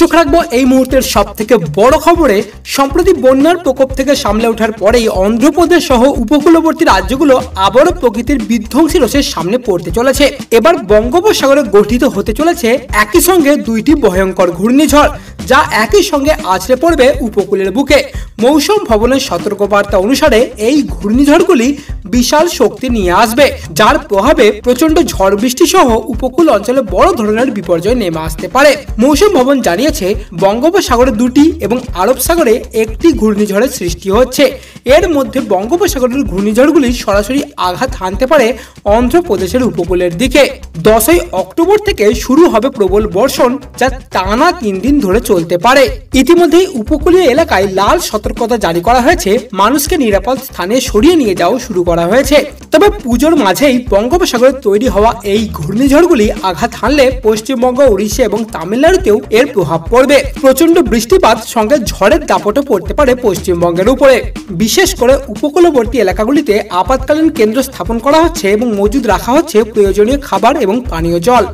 চোখ রাখব, এই মুহূর্তের সব থেকে বড় খবরে, সম্প্রতি বন্যার প্রকোপ থেকে সামলে ওঠার পরেই অন্ধ্রপ্রদেশ সহ উপকূলবর্তী রাজ্যগুলো আবারও প্রকৃতির বিধ্বংসী রসের সামনে পড়তে চলেছে। এবার বঙ্গোপসাগরে গঠিত হতে চলেছে একই সঙ্গে দুইটি ভয়ঙ্কর ঘূর্ণিঝড়, যা একই সঙ্গে আছড়ে পড়বে উপকূলের বুকে। মৌসুম ভবনের সতর্কবার্তা অনুসারে এই ঘূর্ণিঝড়গুলি বিশাল শক্তি নিয়ে আসবে, যার প্রভাবে প্রচণ্ড ঝড় বৃষ্টি সহ উপকূল অঞ্চলে বড় ধরনের বিপর্যয় নেমে আসতে পারে। মৌসুম ভবন জানিয়েছে বঙ্গোপসাগরে দুটি এবং আরব সাগরে একটি ঘূর্ণিঝড়ের সৃষ্টি হচ্ছে। এর মধ্যে বঙ্গোপসাগরের ঘূর্ণিঝড়গুলি সরাসরি আঘাত হানতে পারে অন্ধ্রপ্রদেশের উপকূলের দিকে। দশই অক্টোবর থেকে শুরু হবে প্রবল বর্ষণ, যা টানা তিন দিন ধরে চলতে পারে। ইতিমধ্যেই উপকূলীয় এলাকায় লাল সতর্কতা জারি করা হয়েছে, মানুষকে নিরাপদ স্থানে সরিয়ে নিয়ে যাওয়া শুরু করা হয়েছে। তবে পুজোর মাঝেই বঙ্গোপসাগরে তৈরি হওয়া এই ঘূর্ণিঝড়গুলি আঘাত হানলে পশ্চিমবঙ্গ, উড়িষ্যা এবং তামিলনাড়ুতেও এর প্রভাব পড়বে। প্রচণ্ড বৃষ্টিপাত সঙ্গে ঝড়ের দাপটও পড়তে পারে পশ্চিমবঙ্গের উপরে। বিশেষ করে উপকূলবর্তী এলাকাগুলিতে আপাতকালীন কেন্দ্র স্থাপন করা হচ্ছে এবং মজুদ রাখা হচ্ছে প্রয়োজনীয় খাবার এবং পানীয় জল।